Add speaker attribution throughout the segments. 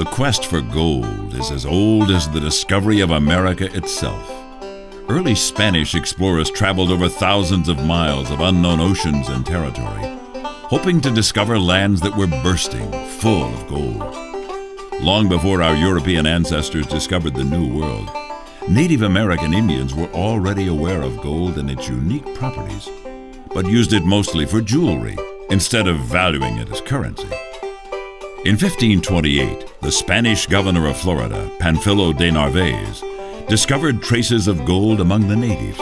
Speaker 1: The quest for gold is as old as the discovery of America itself. Early Spanish explorers traveled over thousands of miles of unknown oceans and territory, hoping to discover lands that were bursting, full of gold. Long before our European ancestors discovered the New World, Native American Indians were already aware of gold and its unique properties, but used it mostly for jewelry instead of valuing it as currency. In 1528, the Spanish governor of Florida, Panfilo de Narvaez, discovered traces of gold among the natives.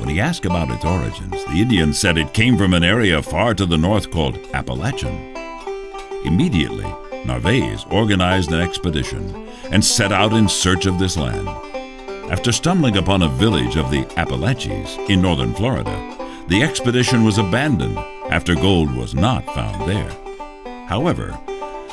Speaker 1: When he asked about its origins, the Indians said it came from an area far to the north called Appalachian. Immediately, Narvaez organized an expedition and set out in search of this land. After stumbling upon a village of the Appalachians in northern Florida, the expedition was abandoned after gold was not found there. However,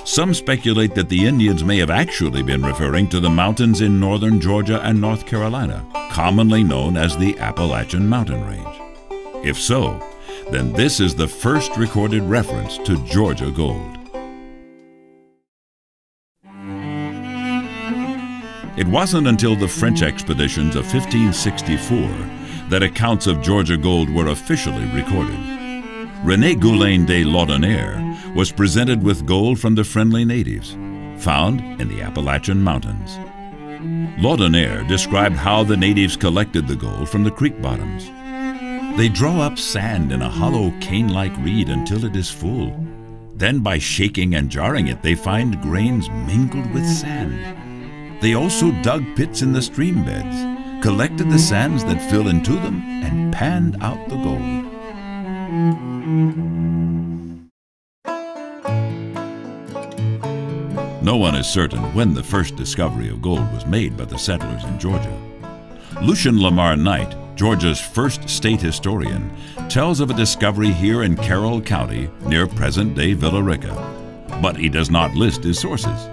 Speaker 1: some speculate that the Indians may have actually been referring to the mountains in northern Georgia and North Carolina, commonly known as the Appalachian Mountain Range. If so, then this is the first recorded reference to Georgia gold. It wasn't until the French expeditions of 1564 that accounts of Georgia gold were officially recorded. René Goulaine de Laudonnière was presented with gold from the friendly natives, found in the Appalachian Mountains. Laudonnière described how the natives collected the gold from the creek bottoms. They draw up sand in a hollow cane-like reed until it is full. Then by shaking and jarring it, they find grains mingled with sand. They also dug pits in the stream beds, collected the sands that fill into them, and panned out the gold. No one is certain when the first discovery of gold was made by the settlers in Georgia. Lucian Lamar Knight, Georgia's first state historian, tells of a discovery here in Carroll County near present day Villa Rica, but he does not list his sources.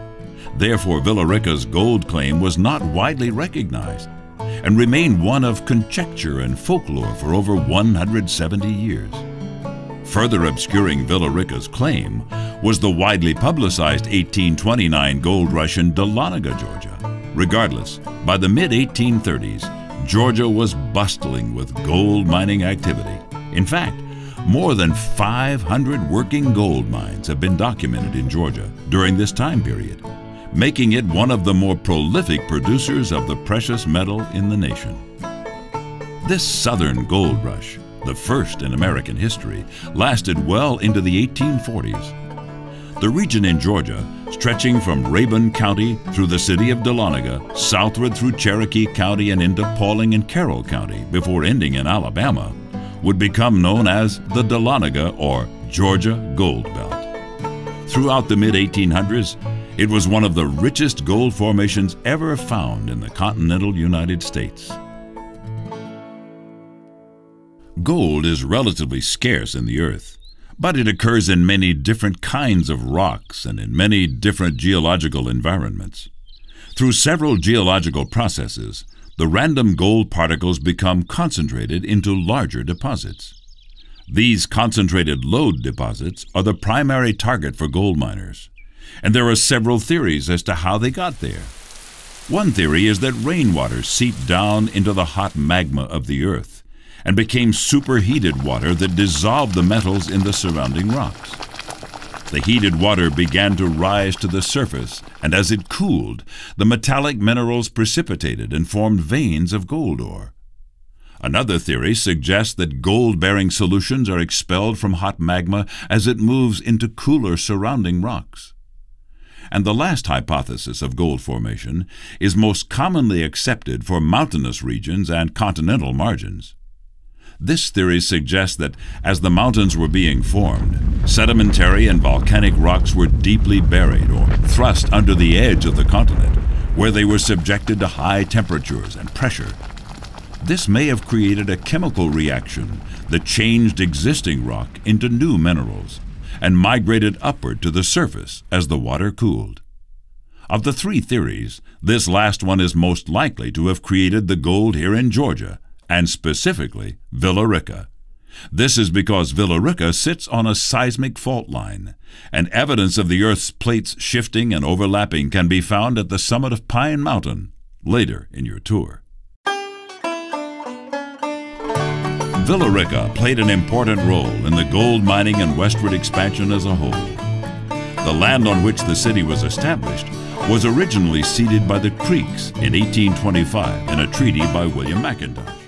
Speaker 1: Therefore, Villa Rica's gold claim was not widely recognized and remained one of conjecture and folklore for over 170 years. Further obscuring Villa Rica's claim was the widely publicized 1829 gold rush in Dahlonega, Georgia. Regardless, by the mid 1830s, Georgia was bustling with gold mining activity. In fact, more than 500 working gold mines have been documented in Georgia during this time period making it one of the more prolific producers of the precious metal in the nation. This southern gold rush, the first in American history, lasted well into the 1840s. The region in Georgia, stretching from Rabun County through the city of Dahlonega, southward through Cherokee County and into Paulding and Carroll County before ending in Alabama, would become known as the Dahlonega or Georgia Gold Belt. Throughout the mid 1800s, it was one of the richest gold formations ever found in the continental United States. Gold is relatively scarce in the earth, but it occurs in many different kinds of rocks and in many different geological environments. Through several geological processes, the random gold particles become concentrated into larger deposits. These concentrated lode deposits are the primary target for gold miners and there are several theories as to how they got there. One theory is that rainwater seeped down into the hot magma of the earth and became superheated water that dissolved the metals in the surrounding rocks. The heated water began to rise to the surface, and as it cooled, the metallic minerals precipitated and formed veins of gold ore. Another theory suggests that gold bearing solutions are expelled from hot magma as it moves into cooler surrounding rocks and the last hypothesis of gold formation is most commonly accepted for mountainous regions and continental margins. This theory suggests that as the mountains were being formed, sedimentary and volcanic rocks were deeply buried or thrust under the edge of the continent, where they were subjected to high temperatures and pressure. This may have created a chemical reaction that changed existing rock into new minerals, and migrated upward to the surface as the water cooled. Of the three theories, this last one is most likely to have created the gold here in Georgia, and specifically Villa Rica, This is because Villa Rica sits on a seismic fault line, and evidence of the Earth's plates shifting and overlapping can be found at the summit of Pine Mountain later in your tour. Villa Rica played an important role in the gold mining and westward expansion as a whole. The land on which the city was established was originally ceded by the Creeks in 1825 in a treaty by William McIntosh.